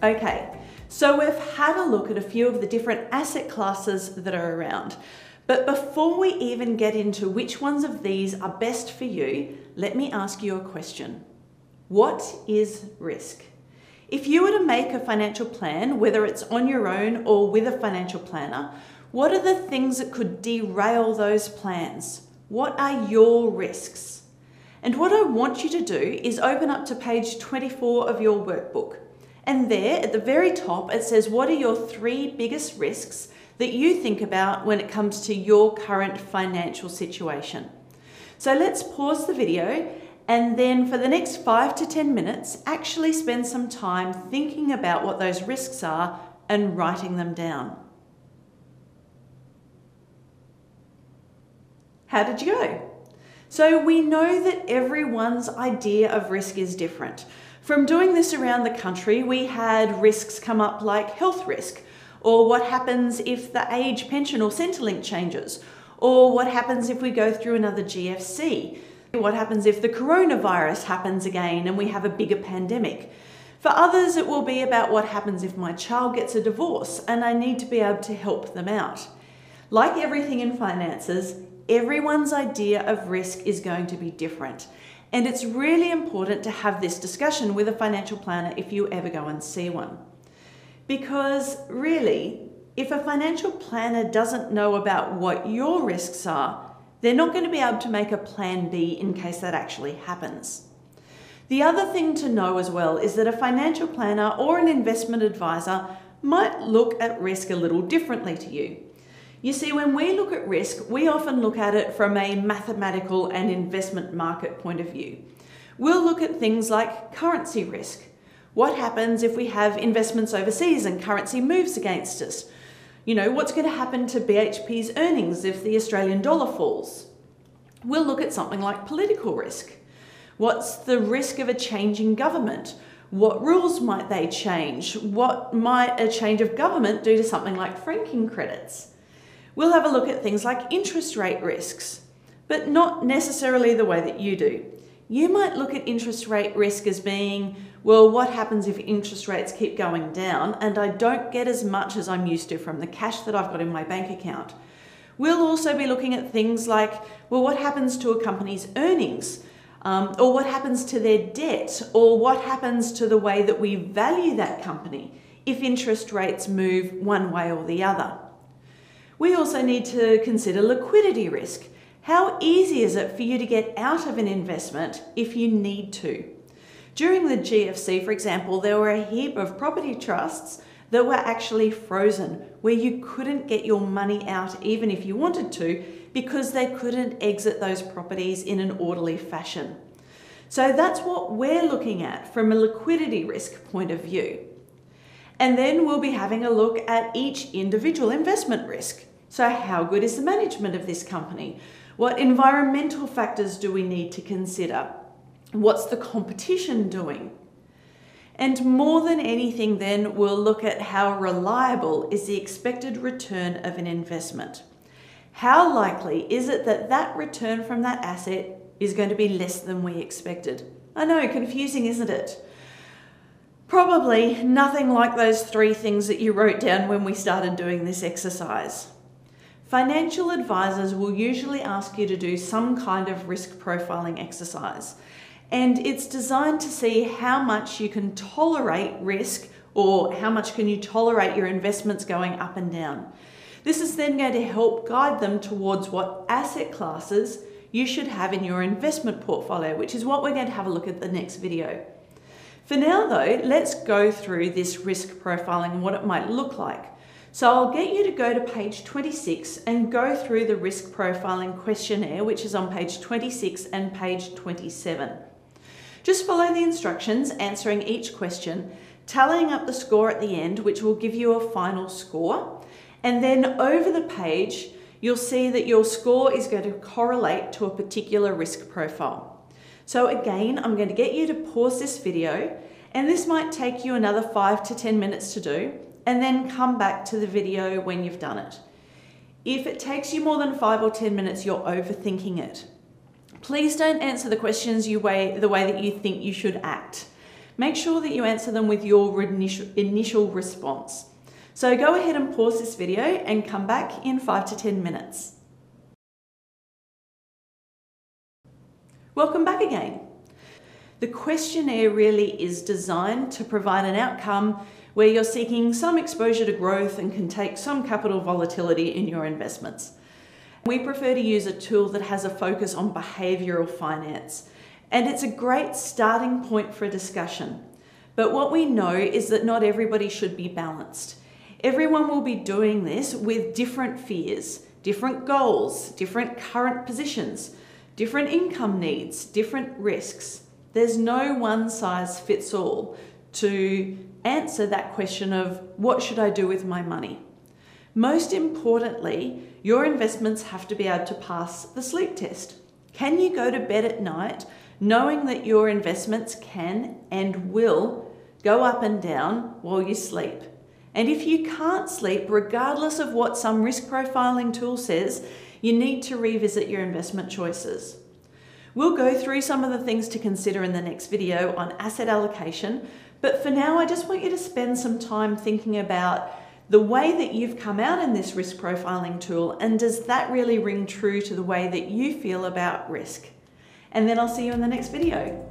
Okay, so we've had a look at a few of the different asset classes that are around. But before we even get into which ones of these are best for you, let me ask you a question. What is risk? If you were to make a financial plan, whether it's on your own or with a financial planner, what are the things that could derail those plans? What are your risks? And what I want you to do is open up to page 24 of your workbook. And there at the very top, it says, What are your three biggest risks that you think about when it comes to your current financial situation? So let's pause the video and then for the next five to 10 minutes, actually spend some time thinking about what those risks are and writing them down. How did you go? So we know that everyone's idea of risk is different. From doing this around the country, we had risks come up like health risk, or what happens if the age pension or Centrelink changes, or what happens if we go through another GFC, what happens if the coronavirus happens again and we have a bigger pandemic. For others, it will be about what happens if my child gets a divorce and I need to be able to help them out. Like everything in finances, everyone's idea of risk is going to be different. And it's really important to have this discussion with a financial planner if you ever go and see one. Because really, if a financial planner doesn't know about what your risks are, they're not going to be able to make a plan B in case that actually happens. The other thing to know as well is that a financial planner or an investment advisor might look at risk a little differently to you. You see, when we look at risk, we often look at it from a mathematical and investment market point of view. We'll look at things like currency risk. What happens if we have investments overseas and currency moves against us? You know, what's going to happen to BHP's earnings if the Australian dollar falls? We'll look at something like political risk. What's the risk of a changing government? What rules might they change? What might a change of government do to something like franking credits? We'll have a look at things like interest rate risks, but not necessarily the way that you do. You might look at interest rate risk as being, well, what happens if interest rates keep going down and I don't get as much as I'm used to from the cash that I've got in my bank account? We'll also be looking at things like, well, what happens to a company's earnings? Um, or what happens to their debt? Or what happens to the way that we value that company if interest rates move one way or the other? We also need to consider liquidity risk. How easy is it for you to get out of an investment if you need to? During the GFC, for example, there were a heap of property trusts that were actually frozen, where you couldn't get your money out even if you wanted to, because they couldn't exit those properties in an orderly fashion. So that's what we're looking at from a liquidity risk point of view. And then we'll be having a look at each individual investment risk. So how good is the management of this company? What environmental factors do we need to consider? What's the competition doing? And more than anything then, we'll look at how reliable is the expected return of an investment. How likely is it that that return from that asset is going to be less than we expected? I know, confusing, isn't it? Probably nothing like those three things that you wrote down when we started doing this exercise. Financial advisors will usually ask you to do some kind of risk profiling exercise. And it's designed to see how much you can tolerate risk or how much can you tolerate your investments going up and down. This is then going to help guide them towards what asset classes you should have in your investment portfolio, which is what we're going to have a look at the next video. For now though, let's go through this risk profiling and what it might look like. So I'll get you to go to page 26 and go through the risk profiling questionnaire, which is on page 26 and page 27. Just follow the instructions, answering each question, tallying up the score at the end, which will give you a final score. And then over the page, you'll see that your score is going to correlate to a particular risk profile. So again, I'm going to get you to pause this video, and this might take you another five to 10 minutes to do and then come back to the video when you've done it. If it takes you more than five or 10 minutes, you're overthinking it. Please don't answer the questions you way, the way that you think you should act make sure that you answer them with your initial, initial response. So go ahead and pause this video and come back in 5 to 10 minutes. Welcome back again. The questionnaire really is designed to provide an outcome where you're seeking some exposure to growth and can take some capital volatility in your investments. We prefer to use a tool that has a focus on behavioural finance, and it's a great starting point for a discussion. But what we know is that not everybody should be balanced. Everyone will be doing this with different fears, different goals, different current positions, different income needs, different risks. There's no one size fits all to answer that question of what should I do with my money? Most importantly, your investments have to be able to pass the sleep test. Can you go to bed at night knowing that your investments can and will go up and down while you sleep? And if you can't sleep, regardless of what some risk profiling tool says, you need to revisit your investment choices. We'll go through some of the things to consider in the next video on asset allocation, but for now I just want you to spend some time thinking about the way that you've come out in this risk profiling tool and does that really ring true to the way that you feel about risk? And then I'll see you in the next video.